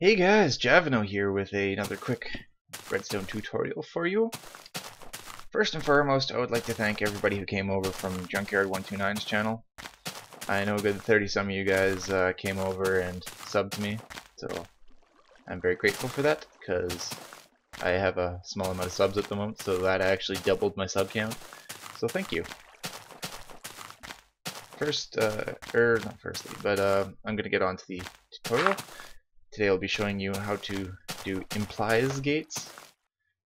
Hey guys, Javano here with a, another quick redstone tutorial for you. First and foremost, I would like to thank everybody who came over from Junkyard129's channel. I know a good 30 some of you guys uh, came over and subbed me, so I'm very grateful for that, because I have a small amount of subs at the moment, so that actually doubled my sub count. So thank you. First, uh, er, not firstly, but uh, I'm going to get on to the tutorial. Today I'll be showing you how to do implies gates.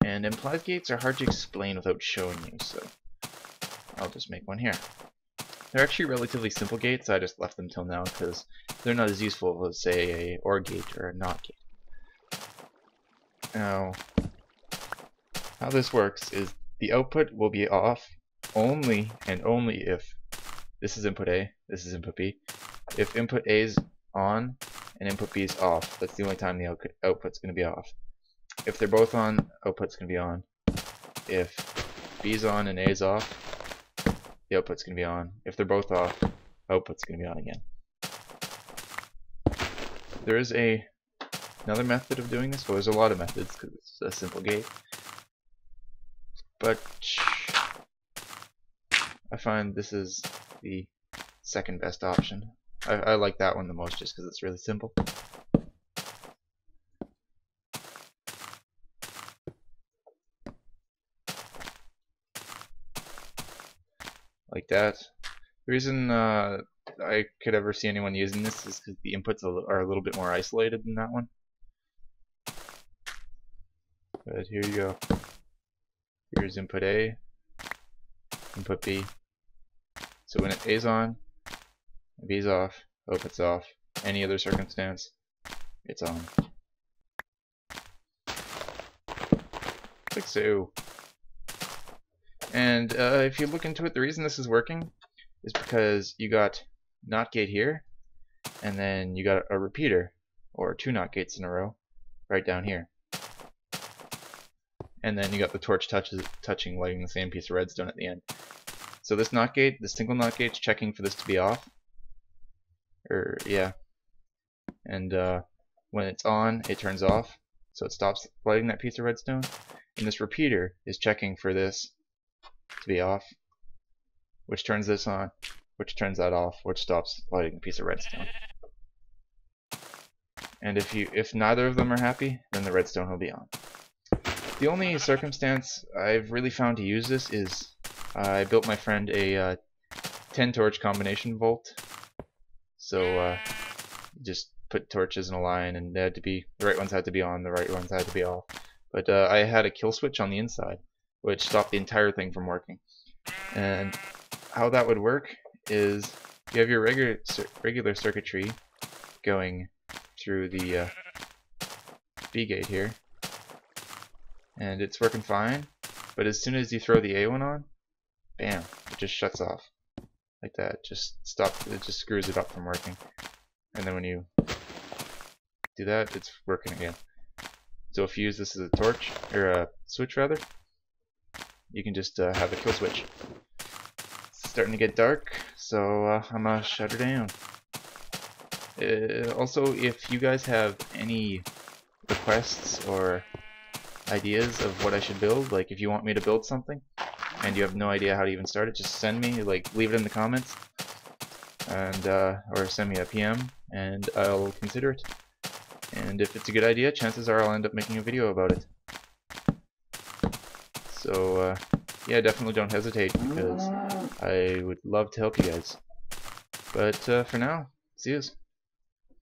And implies gates are hard to explain without showing you, so I'll just make one here. They're actually relatively simple gates, I just left them till now because they're not as useful as say a OR gate or a NOT gate. Now, how this works is the output will be off only and only if this is input A, this is input B. If input A is on and input B is off. That's the only time the output's going to be off. If they're both on, output's going to be on. If B is on and A is off, the output's going to be on. If they're both off, output's going to be on again. There is a another method of doing this. Well, there's a lot of methods because it's a simple gate. But I find this is the second best option. I, I like that one the most just because it's really simple. Like that. The reason uh, I could ever see anyone using this is because the inputs are a little bit more isolated than that one. But here you go. Here's input A, input B. So when it A's on, B's off, hope it's off. Any other circumstance, it's on. Like so. And uh, if you look into it, the reason this is working is because you got NOT gate here, and then you got a repeater, or two NOT gates in a row, right down here. And then you got the torch touches, touching, lighting the same piece of redstone at the end. So this NOT gate, this single NOT gate, is checking for this to be off, or yeah. And uh, when it's on it turns off so it stops lighting that piece of redstone. And this repeater is checking for this to be off which turns this on which turns that off which stops lighting the piece of redstone. And if you if neither of them are happy then the redstone will be on. The only circumstance I've really found to use this is I built my friend a uh, 10 torch combination vault so uh, just put torches in a line, and they had to be the right ones had to be on, the right ones had to be off. But uh, I had a kill switch on the inside, which stopped the entire thing from working. And how that would work is you have your regular regular circuitry going through the uh, B gate here, and it's working fine. But as soon as you throw the A one on, bam, it just shuts off like that. Just stop. It just screws it up from working. And then when you do that, it's working again. So if you use this as a torch or a switch rather, you can just uh, have a kill switch. It's starting to get dark, so uh, I'm gonna shut her down. Uh, also, if you guys have any requests or ideas of what I should build, like if you want me to build something, and you have no idea how to even start it, just send me, like, leave it in the comments, and uh, or send me a PM, and I'll consider it. And if it's a good idea, chances are I'll end up making a video about it. So, uh, yeah, definitely don't hesitate, because I would love to help you guys. But uh, for now, see yous.